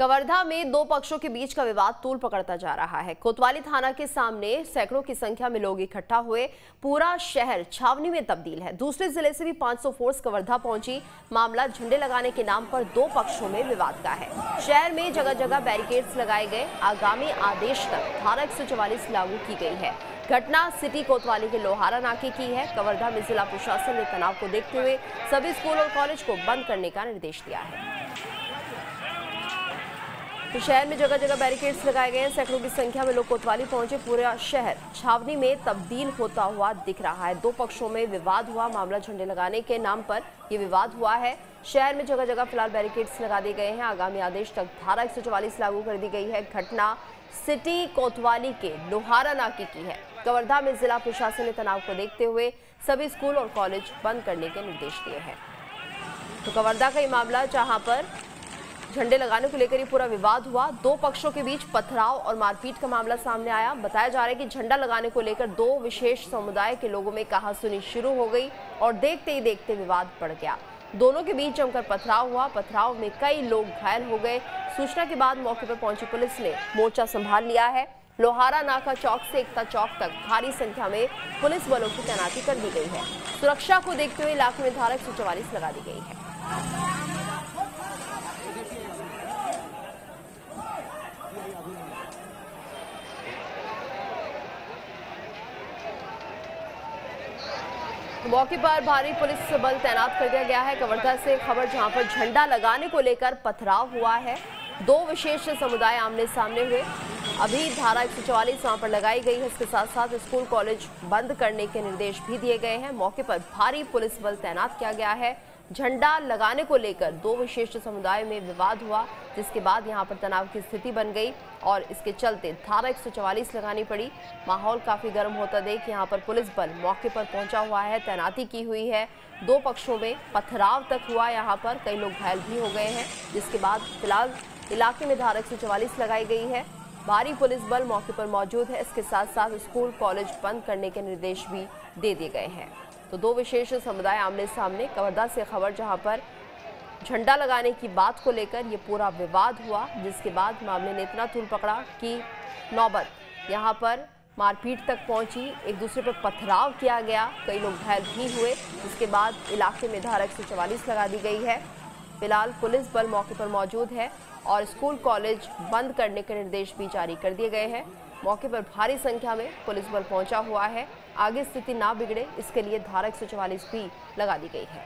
कवर्धा में दो पक्षों के बीच का विवाद तूल पकड़ता जा रहा है। कोतवाली थाना के सामने सैकड़ों की संख्या में लोग इकट्ठा हुए। पूरा शहर छावनी में तब्दील है। दूसरे ज़िले से भी 500 फोर्स कवर्धा पहुँची। मामला झंडे लगाने के नाम पर दो पक्षों में विवाद का है। शहर में जगह जगह बैरिकेड्स लगाए गए। आगामी आदेश तक धारा एक लागू की गई है। घटना सिटी कोतवाली के लोहारा नाके की है। कवर्धा में जिला प्रशासन ने तनाव को देखते हुए सभी स्कूल और कॉलेज को बंद करने का निर्देश दिया है। तो शहर में जगह जगह बैरिकेड्स लगाए गए हैं। सैकड़ों की संख्या में लोग कोतवाली पहुँचे। पूरा शहर छावनी में तब्दील होता हुआ दिख रहा है। दो पक्षों में विवाद हुआ। मामला झंडे लगाने के नाम पर यह विवाद हुआ है। शहर में जगह जगह फ़िलहाल बैरिकेड्स लगा दिए गए हैं। आगामी आदेश तक धारा एक सौ चौवालीस लागू कर दी गई है। घटना सिटी कोतवाली के लोहारा नाके की है। कवर्धा में जिला प्रशासन ने तनाव को देखते हुए सभी स्कूल और कॉलेज बंद करने के निर्देश दिए हैं। तो कवर्धा का ये मामला जहाँ पर झंडे लगाने को लेकर ये पूरा विवाद हुआ। दो पक्षों के बीच पथराव और मारपीट का मामला सामने आया। बताया जा रहा है कि झंडा लगाने को लेकर दो विशेष समुदाय के लोगों में कहा सुनी शुरू हो गई और देखते ही देखते विवाद बढ़ गया। दोनों के बीच जमकर पथराव हुआ। पथराव में कई लोग घायल हो गए। सूचना के बाद मौके पर पहुँची पुलिस ने मोर्चा संभाल लिया है। लोहारा नाका चौक से एकता चौक तक भारी संख्या में पुलिस बलों की तैनाती कर दी गई है। सुरक्षा को देखते हुए इलाके में धारा एक लगा दी गई है। मौके पर भारी पुलिस बल तैनात कर दिया गया है। कवर्धा से खबर जहाँ पर झंडा लगाने को लेकर पथराव हुआ है। दो विशेष समुदाय आमने सामने हुए। अभी धारा एक सौ चौवालीस वहाँ पर लगाई गई है। इसके साथ साथ स्कूल, कॉलेज बंद करने के निर्देश भी दिए गए हैं। मौके पर भारी पुलिस बल तैनात किया गया है। झंडा लगाने को लेकर दो विशिष्ट समुदाय में विवाद हुआ, जिसके बाद यहाँ पर तनाव की स्थिति बन गई और इसके चलते धारा एक लगानी पड़ी। माहौल काफ़ी गर्म होता देख यहाँ पर पुलिस बल मौके पर पहुँचा हुआ है, तैनाती की हुई है। दो पक्षों में पथराव तक हुआ यहाँ पर, कई लोग घायल भी हो गए हैं, जिसके बाद फ़िलहाल इलाके में धारा एक लगाई गई है। भारी पुलिस बल मौके पर मौजूद है, इसके साथ साथ स्कूल, कॉलेज बंद करने के निर्देश भी दे दिए गए हैं। तो दो विशेष समुदाय आमने सामने, कवर्धा से खबर जहाँ पर झंडा लगाने की बात को लेकर ये पूरा विवाद हुआ, जिसके बाद मामले ने इतना तूल पकड़ा कि नौबत। यहाँ पर मारपीट तक पहुँची, एक दूसरे पर पथराव किया गया, कई लोग घायल भी हुए, जिसके बाद इलाके में धारा एक लगा दी गई है। फ़िलहाल पुलिस बल मौके पर मौजूद है और स्कूल, कॉलेज बंद करने के निर्देश भी जारी कर दिए गए हैं। मौके पर भारी संख्या में पुलिस बल पहुँचा हुआ है। आगे स्थिति ना बिगड़े इसके लिए धारा एक भी लगा दी गई है।